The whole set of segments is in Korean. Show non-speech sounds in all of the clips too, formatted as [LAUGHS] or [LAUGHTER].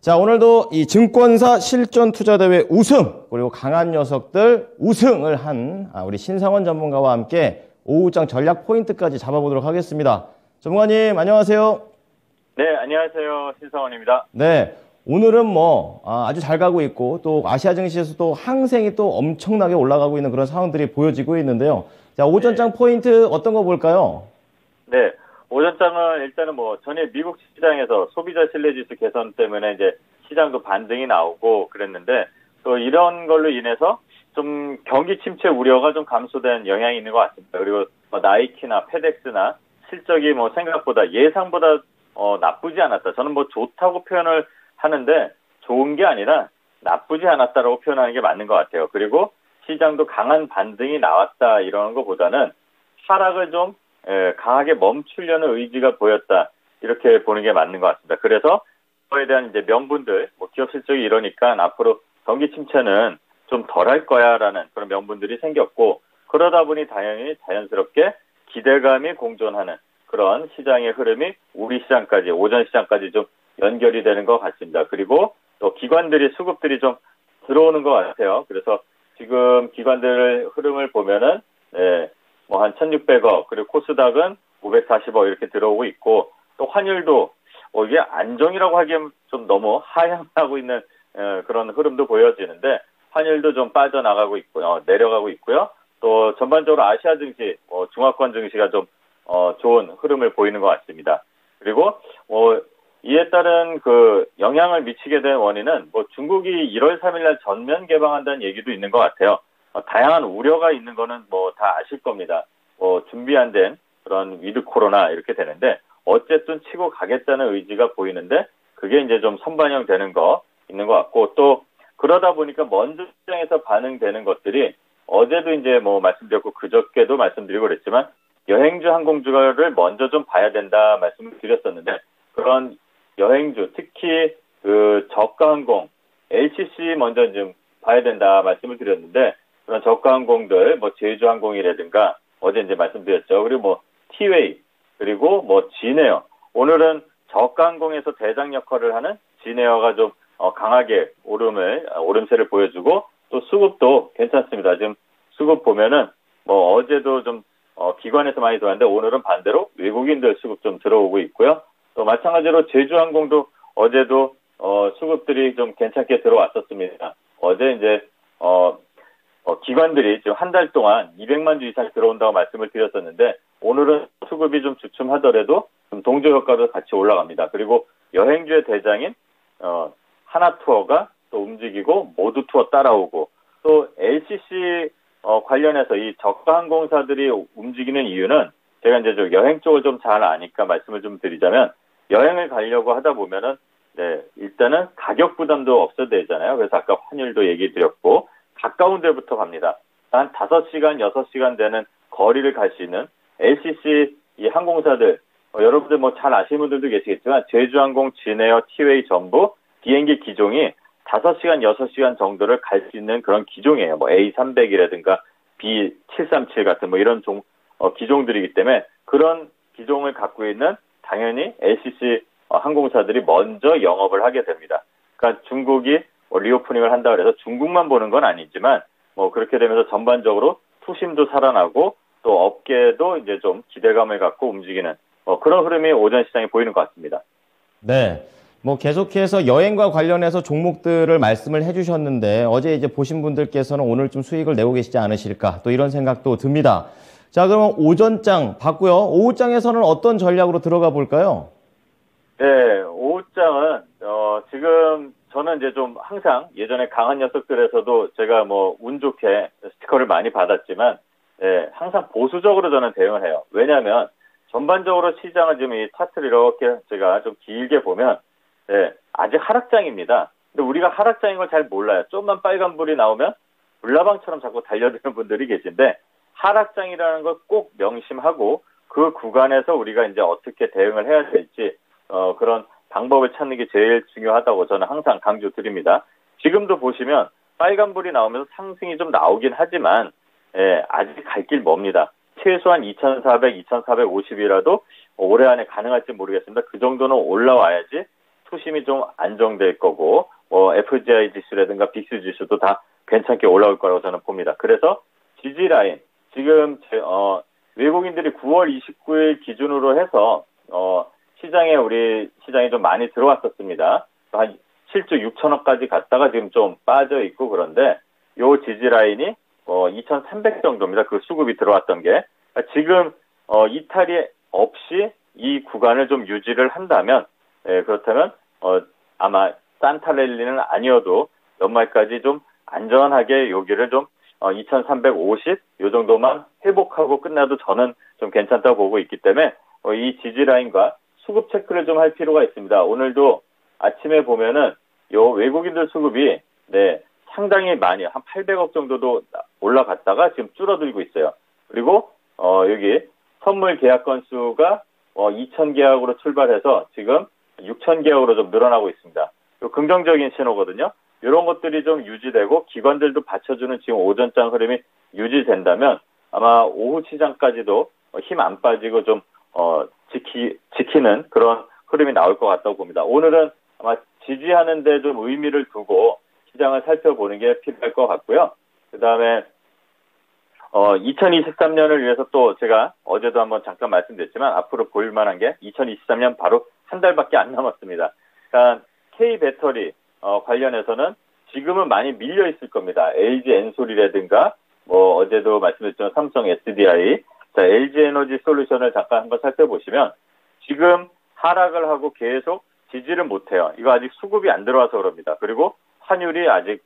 자, 오늘도 이 증권사 실전 투자 대회 우승, 그리고 강한 녀석들 우승을 한 아, 우리 신상원 전문가와 함께 오후장 전략 포인트까지 잡아보도록 하겠습니다. 전문가님, 안녕하세요. 네, 안녕하세요. 신상원입니다. 네. 오늘은 뭐 아, 주 잘 가고 있고 또 아시아 증시에서 도 항생이 또 엄청나게 올라가고 있는 그런 상황들이 보여지고 있는데요. 자, 오전장 네. 포인트 어떤 거 볼까요? 네. 오전장은 일단은 뭐 전에 미국 시장에서 소비자 신뢰지수 개선 때문에 이제 시장도 반등이 나오고 그랬는데 또 이런 걸로 인해서 좀 경기 침체 우려가 좀 감소된 영향이 있는 것 같습니다. 그리고 뭐 나이키나 페덱스나 실적이 뭐 생각보다 예상보다 어 나쁘지 않았다. 저는 뭐 좋다고 표현을 하는데 좋은 게 아니라 나쁘지 않았다라고 표현하는 게 맞는 것 같아요. 그리고 시장도 강한 반등이 나왔다 이러는 것보다는 하락을 좀 예, 강하게 멈추려는 의지가 보였다. 이렇게 보는 게 맞는 것 같습니다. 그래서 그거에 대한 이제 명분들, 뭐 기업 실적이 이러니까 앞으로 경기 침체는 좀 덜 할 거야라는 그런 명분들이 생겼고 그러다 보니 당연히 자연스럽게 기대감이 공존하는 그런 시장의 흐름이 우리 시장까지 오전 시장까지 좀 연결이 되는 것 같습니다. 그리고 또 기관들이 수급들이 좀 들어오는 것 같아요. 그래서 지금 기관들 흐름을 보면은 네, 뭐 한 1,600억 그리고 코스닥은 540억 이렇게 들어오고 있고 또 환율도 어, 이게 안정이라고 하기엔 좀 너무 하향하고 있는 어, 그런 흐름도 보여지는데 환율도 좀 빠져나가고 있고요 어, 내려가고 있고요 또 전반적으로 아시아 증시 어, 중화권 증시가 좀 어, 좋은 흐름을 보이는 것 같습니다. 그리고 어, 이에 따른 그 영향을 미치게 된 원인은 뭐 중국이 1월 3일날 전면 개방한다는 얘기도 있는 것 같아요. 어, 다양한 우려가 있는 거는 뭐 다 아실 겁니다. 뭐 준비 안 된 그런 위드 코로나 이렇게 되는데 어쨌든 치고 가겠다는 의지가 보이는데 그게 이제 좀 선반영 되는 거 있는 것 같고 또 그러다 보니까 먼저 시장에서 반응되는 것들이 어제도 이제 뭐 말씀드렸고 그저께도 말씀드리고 그랬지만 여행주 항공주를 먼저 좀 봐야 된다 말씀을 드렸었는데 그런 여행주 특히 그 저가 항공 LCC 먼저 좀 봐야 된다 말씀을 드렸는데 그런 저가 항공들, 뭐 제주항공이라든가 어제 이제 말씀드렸죠. 그리고 뭐 티웨이 그리고 뭐 진에어 오늘은 저가 항공에서 대장 역할을 하는 진에어가 좀 어, 강하게 오름을 오름세를 보여주고 또 수급도 괜찮습니다. 지금 수급 보면은 뭐 어제도 좀 어, 기관에서 많이 들어왔는데 오늘은 반대로 외국인들 수급 좀 들어오고 있고요. 또 마찬가지로 제주항공도 어제도 어, 수급들이 좀 괜찮게 들어왔었습니다. 어제 이제 어, 어, 기관들이 지금 한 달 동안 200만 주 이상 들어온다고 말씀을 드렸었는데 오늘은 수급이 좀 주춤하더라도 좀 동조 효과도 같이 올라갑니다. 그리고 여행주의 대장인 어, 하나 투어가 또 움직이고 모두 투어 따라오고 또 LCC 어, 관련해서 이 저가 항공사들이 움직이는 이유는 제가 이제 좀 여행 쪽을 좀 잘 아니까 말씀을 좀 드리자면 여행을 가려고 하다 보면은 네, 일단은 가격 부담도 없어도 되잖아요. 그래서 아까 환율도 얘기 드렸고 가까운 데부터 갑니다. 한 5시간, 6시간 되는 거리를 갈 수 있는 LCC 이 항공사들 어, 여러분들 뭐 잘 아시는 분들도 계시겠지만 제주항공, 진에어, 티웨이 전부 비행기 기종이 5시간, 6시간 정도를 갈 수 있는 그런 기종이에요. 뭐 A300이라든가 B737 같은 뭐 이런 종, 어, 기종들이기 때문에 그런 기종을 갖고 있는 당연히 LCC 어, 항공사들이 먼저 영업을 하게 됩니다. 그러니까 중국이 뭐 리오프닝을 한다 그래서 중국만 보는 건 아니지만 뭐 그렇게 되면서 전반적으로 투심도 살아나고 또 업계도 이제 좀 기대감을 갖고 움직이는 뭐 그런 흐름이 오전 시장에 보이는 것 같습니다. 네. 뭐 계속해서 여행과 관련해서 종목들을 말씀을 해주셨는데 어제 이제 보신 분들께서는 오늘 좀 수익을 내고 계시지 않으실까 또 이런 생각도 듭니다. 자 그러면 오전장 봤고요. 오후장에서는 어떤 전략으로 들어가 볼까요? 네, 오후장은 어, 지금 저는 이제 좀 항상 예전에 강한 녀석들에서도 제가 뭐 운 좋게 스티커를 많이 받았지만 예, 항상 보수적으로 저는 대응을 해요. 왜냐하면 전반적으로 시장을 지금 이 차트를 이렇게 제가 좀 길게 보면 예, 아직 하락장입니다. 근데 우리가 하락장인 걸 잘 몰라요. 좀만 빨간 불이 나오면 불나방처럼 자꾸 달려드는 분들이 계신데 하락장이라는 걸 꼭 명심하고 그 구간에서 우리가 이제 어떻게 대응을 해야 될지 어, 그런 방법을 찾는 게 제일 중요하다고 저는 항상 강조 드립니다. 지금도 보시면 빨간불이 나오면서 상승이 좀 나오긴 하지만 예, 아직 갈 길 멉니다. 최소한 2,400, 2,450이라도 올해 안에 가능할지 모르겠습니다. 그 정도는 올라와야지 수심이 좀 안정될 거고 뭐 FGI 지수라든가 빅스 지수도 다 괜찮게 올라올 거라고 저는 봅니다. 그래서 지지 라인 지금 제, 어, 외국인들이 9월 29일 기준으로 해서 어, 시장에 우리 시장에 좀 많이 들어왔었습니다. 한 7조 6천억까지 갔다가 지금 좀 빠져 있고 그런데 요 지지 라인이 어, 2,300 정도입니다. 그 수급이 들어왔던 게 그러니까 지금 어, 이탈이 없이 이 구간을 좀 유지를 한다면 예, 그렇다면 어, 아마 산타랠리는 아니어도 연말까지 좀 안전하게 여기를 좀 어, 2,350, 요 정도만 회복하고 끝나도 저는 좀 괜찮다고 보고 있기 때문에 어, 이 지지 라인과 수급 체크를 좀 할 필요가 있습니다. 오늘도 아침에 보면은 요 외국인들 수급이 네 상당히 많이 한 800억 정도도 올라갔다가 지금 줄어들고 있어요. 그리고 어 여기 선물 계약 건수가 어 2천 계약으로 출발해서 지금 6천 계약으로 좀 늘어나고 있습니다. 요 긍정적인 신호거든요. 이런 것들이 좀 유지되고 기관들도 받쳐주는 지금 오전장 흐름이 유지된다면 아마 오후 시장까지도 힘 안 빠지고 좀 어, 지키 지키는 그런 흐름이 나올 것 같다고 봅니다. 오늘은 아마 지지하는 데 좀 의미를 두고 시장을 살펴보는 게 필요할 것 같고요. 그 다음에 어, 2023년을 위해서 또 제가 어제도 한번 잠깐 말씀드렸지만 앞으로 보일 만한 게 2023년 바로 한 달밖에 안 남았습니다. 그러니까 K 배터리 어, 관련해서는 지금은 많이 밀려 있을 겁니다. LG 엔솔이라든가 뭐 어제도 말씀드렸지만 삼성 SDI, 자 LG 에너지 솔루션을 잠깐 한번 살펴보시면 지금 하락을 하고 계속 지지를 못해요. 이거 아직 수급이 안 들어와서 그럽니다. 그리고 환율이 아직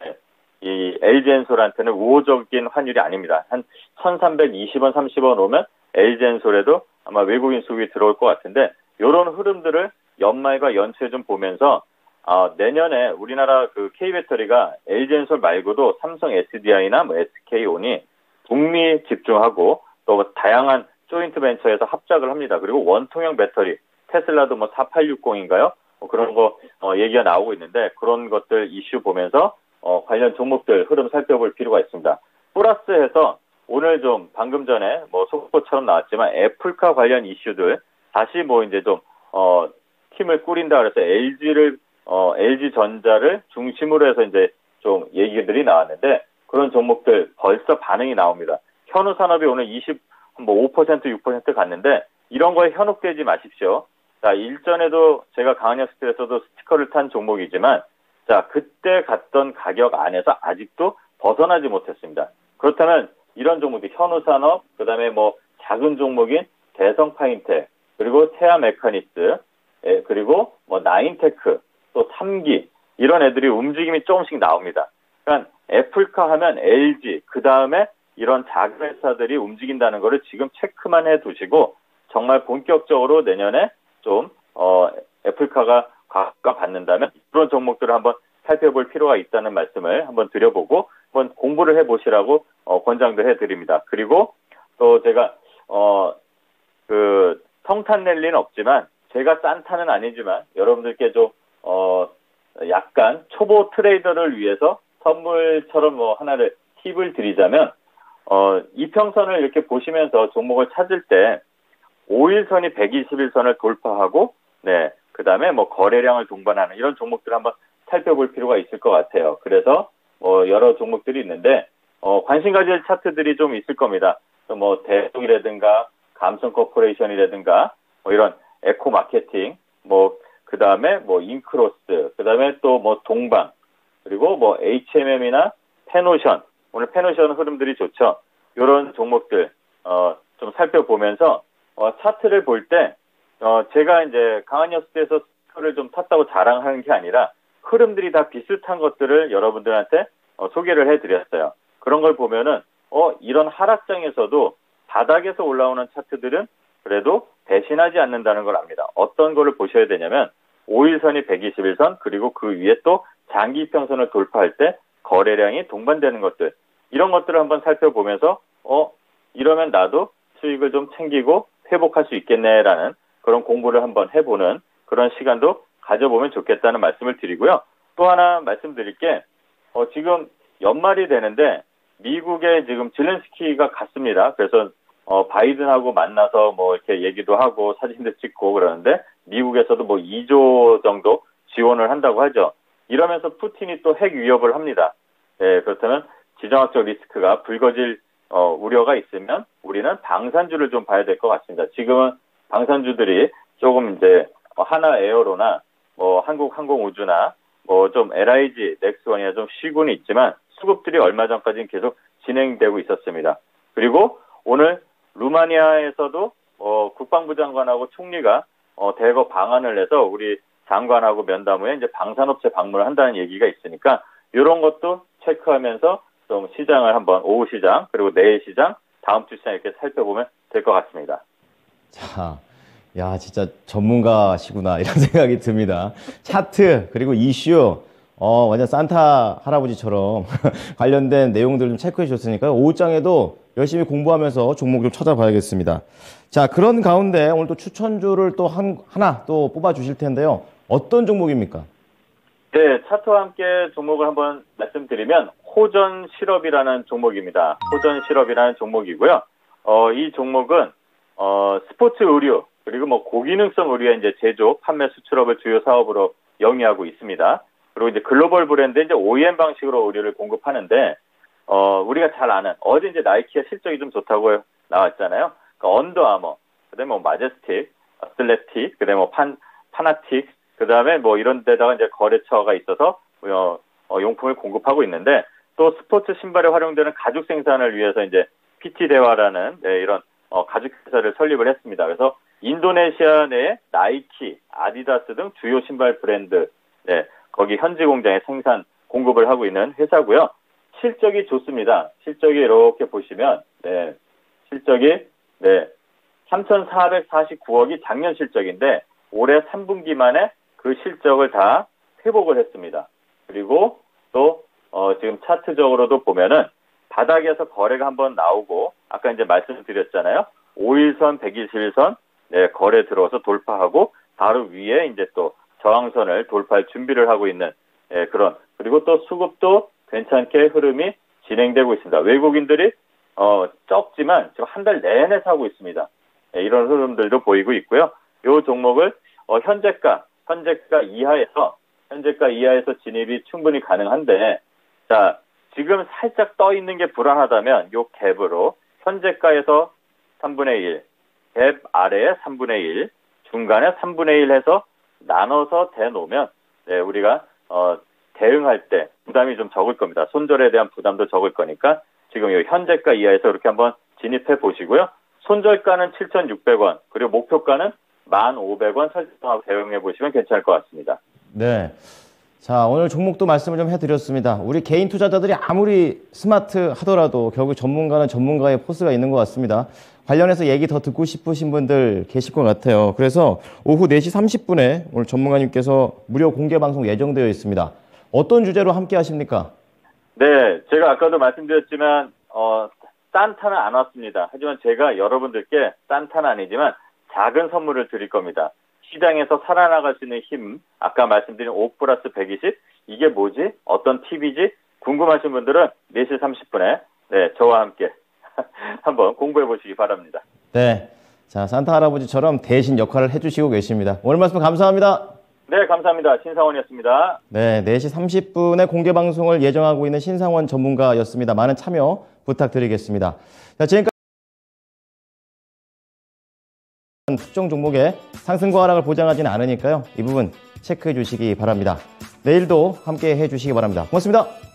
네, 이 LG엔솔한테는 우호적인 환율이 아닙니다. 한 1320원, 30원 오면 LG엔솔에도 아마 외국인 수급이 들어올 것 같은데 이런 흐름들을 연말과 연초에 좀 보면서 아, 내년에 우리나라 그 K배터리가 LG엔솔 말고도 삼성 SDI나 뭐 SK온이 북미 집중하고 또 다양한 조인트 벤처에서 합작을 합니다. 그리고 원통형 배터리 테슬라도 뭐 4860인가요? 뭐 그런 거 어, 얘기가 나오고 있는데 그런 것들 이슈 보면서 어, 관련 종목들 흐름 살펴볼 필요가 있습니다. 플러스해서 오늘 좀 방금 전에 뭐 속보처럼 나왔지만 애플카 관련 이슈들 다시 뭐 이제 좀 어, 팀을 꾸린다 그래서 LG를 어, LG 전자를 중심으로 해서 이제 좀 얘기들이 나왔는데 그런 종목들 벌써 반응이 나옵니다. 현우 산업이 오늘 20, 뭐 5%, 6% 갔는데 이런 거에 현혹되지 마십시오. 자, 일전에도 제가 강한역 스틸에서도 스티커를 탄 종목이지만 자, 그때 갔던 가격 안에서 아직도 벗어나지 못했습니다. 그렇다면 이런 종목들 현우 산업, 그다음에 뭐 작은 종목인 대성 파인텍, 그리고 태아 메카니스, 예, 그리고 뭐 나인테크, 또 삼기 이런 애들이 움직임이 조금씩 나옵니다. 그러니까 애플카 하면 LG, 그 다음에 이런 작은 회사들이 움직인다는 거를 지금 체크만 해 두시고 정말 본격적으로 내년에 좀, 어, 애플카가 각광 받는다면 그런 종목들을 한번 살펴볼 필요가 있다는 말씀을 한번 드려보고 한번 공부를 해보시라고 어, 권장도 해드립니다. 그리고 또 제가 어, 그 성탄 랠리는 없지만 제가 산타는 아니지만 여러분들께 좀 어, 약간 초보 트레이더를 위해서 선물처럼 뭐 하나를 팁을 드리자면 어, 이평선을 이렇게 보시면서 종목을 찾을 때 5일선이 121선을 돌파하고 네, 그 다음에 뭐 거래량을 동반하는 이런 종목들 한번 살펴볼 필요가 있을 것 같아요. 그래서 뭐 여러 종목들이 있는데 어, 관심 가질 차트들이 좀 있을 겁니다. 뭐 대통이라든가 감성 코퍼레이션이라든가 뭐 이런 에코 마케팅 뭐 그 다음에 뭐 인크로스 그 다음에 또 뭐 동방 그리고 뭐 HMM이나 팬오션 오늘 팬오션 흐름들이 좋죠. 이런 종목들 어, 좀 살펴보면서 어, 차트를 볼 때 어, 제가 이제 강한녀석에서 스커를 좀 탔다고 자랑하는 게 아니라 흐름들이 다 비슷한 것들을 여러분들한테 어, 소개를 해드렸어요. 그런 걸 보면은 어 이런 하락장에서도 바닥에서 올라오는 차트들은 그래도 배신하지 않는다는 걸 압니다. 어떤 거를 보셔야 되냐면 5일선이 121선 그리고 그 위에 또 장기 평선을 돌파할 때 거래량이 동반되는 것들 이런 것들을 한번 살펴보면서 어 이러면 나도 수익을 좀 챙기고 회복할 수 있겠네라는 그런 공부를 한번 해보는 그런 시간도 가져보면 좋겠다는 말씀을 드리고요. 또 하나 말씀드릴 게 어, 지금 연말이 되는데 미국에 지금 질렌스키가 갔습니다. 그래서 어, 바이든하고 만나서 뭐 이렇게 얘기도 하고 사진도 찍고 그러는데 미국에서도 뭐 2조 정도 지원을 한다고 하죠. 이러면서 푸틴이 또 핵 위협을 합니다. 예, 그렇다면 지정학적 리스크가 불거질 어, 우려가 있으면 우리는 방산주를 좀 봐야 될 것 같습니다. 지금은 방산주들이 조금 이제 하나 에어로나 뭐 한국 항공우주나 뭐 좀 LIG, 넥스원이나 좀 쉬고는 있지만 수급들이 얼마 전까지는 계속 진행되고 있었습니다. 그리고 오늘 루마니아에서도 어, 국방부 장관하고 총리가 어, 대거 방한을 해서 우리 장관하고 면담 후에 이제 방산업체 방문을 한다는 얘기가 있으니까 이런 것도 체크하면서 좀 시장을 한번 오후 시장 그리고 내일 시장 다음 주 시장 이렇게 살펴보면 될 것 같습니다. 자, 야 진짜 전문가시구나 이런 [LAUGHS] 생각이 듭니다. 차트 그리고 이슈 어 완전 산타 할아버지처럼 [LAUGHS] 관련된 내용들 좀 체크해 주셨으니까 오후장에도 열심히 공부하면서 종목 좀 찾아봐야겠습니다. 자 그런 가운데 오늘 또 추천주를 또 한, 하나 또 뽑아 주실 텐데요. 어떤 종목입니까? 네, 차트와 함께 종목을 한번 말씀드리면 호전 실업이라는 종목입니다. 호전 실업이라는 종목이고요. 어, 이 종목은 어, 스포츠 의류 그리고 뭐 고기능성 의류의 이제 제조, 판매, 수출업을 주요 사업으로 영위하고 있습니다. 그리고 이제 글로벌 브랜드 이제 OEM 방식으로 의류를 공급하는데 어, 우리가 잘 아는 어제 이제 나이키가 실적이 좀 좋다고 나왔잖아요. 그러니까 언더아머, 그다음에 뭐 마제스틱, 어슬레틱, 그다음에 뭐 판, 파나틱, 그다음에 뭐 이런 데다가 이제 거래처가 있어서 어, 어, 용품을 공급하고 있는데 또 스포츠 신발에 활용되는 가죽 생산을 위해서 이제 PT 대화라는 네, 이런 어, 가죽 회사를 설립을 했습니다. 그래서 인도네시아 내 나이키, 아디다스 등 주요 신발 브랜드 네, 거기 현지 공장에 생산 공급을 하고 있는 회사고요. 실적이 좋습니다. 실적이 이렇게 보시면 네, 실적이 네, 3,449억이 작년 실적인데 올해 3분기 만에 그 실적을 다 회복을 했습니다. 그리고 또 어, 지금 차트적으로도 보면은 바닥에서 거래가 한번 나오고 아까 이제 말씀드렸잖아요. 5일선, 120일선 네, 거래 들어서 돌파하고 바로 위에 이제 또 저항선을 돌파할 준비를 하고 있는 예, 그런 그리고 또 수급도 괜찮게 흐름이 진행되고 있습니다. 외국인들이 어, 적지만 지금 한 달 내내 사고 있습니다. 예, 이런 흐름들도 보이고 있고요. 이 종목을 어, 현재가 현재가 이하에서 현재가 이하에서 진입이 충분히 가능한데 자 지금 살짝 떠 있는 게 불안하다면 요 갭으로 현재가에서 3분의 1, 갭 아래에 3분의 1, 중간에 3분의 1 해서 나눠서 대놓으면 네, 우리가 어, 대응할 때 부담이 좀 적을 겁니다. 손절에 대한 부담도 적을 거니까 지금 이 현재가 이하에서 이렇게 한번 진입해 보시고요. 손절가는 7,600원, 그리고 목표가는 1,500원 설정하고 대응해 보시면 괜찮을 것 같습니다. 네. 자, 오늘 종목도 말씀을 좀 해드렸습니다. 우리 개인 투자자들이 아무리 스마트 하더라도 결국 전문가는 전문가의 포스가 있는 것 같습니다. 관련해서 얘기 더 듣고 싶으신 분들 계실 것 같아요. 그래서 오후 4시 30분에 오늘 전문가님께서 무료 공개 방송 예정되어 있습니다. 어떤 주제로 함께 하십니까? 네, 제가 아까도 말씀드렸지만 어, 산타는 안 왔습니다. 하지만 제가 여러분들께 산타는 아니지만 작은 선물을 드릴 겁니다. 시장에서 살아나갈 수 있는 힘, 아까 말씀드린 5 플러스 120, 이게 뭐지? 어떤 팁이지? 궁금하신 분들은 4시 30분에 네, 저와 함께 [LAUGHS] 한번 공부해 보시기 바랍니다. 네. 자, 산타 할아버지처럼 대신 역할을 해주시고 계십니다. 오늘 말씀 감사합니다. 네, 감사합니다. 신상원이었습니다. 네, 4시 30분에 공개 방송을 예정하고 있는 신상원 전문가였습니다. 많은 참여 부탁드리겠습니다. 자, 지금까지 특정 종목의 상승과 하락을 보장하지는 않으니까요. 이 부분 체크해 주시기 바랍니다. 내일도 함께 해 주시기 바랍니다. 고맙습니다.